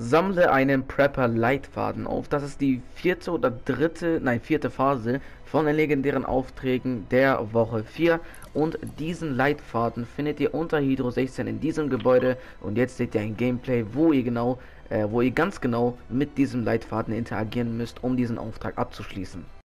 Sammle einen Prepper Leitfaden auf. Das ist die vierte oder dritte, nein, vierte Phase von den legendären Aufträgen der Woche 4. Und diesen Leitfaden findet ihr unter Hydro 16 in diesem Gebäude. Und jetzt seht ihr ein Gameplay, wo ihr genau, äh, wo ihr ganz genau mit diesem Leitfaden interagieren müsst, um diesen Auftrag abzuschließen.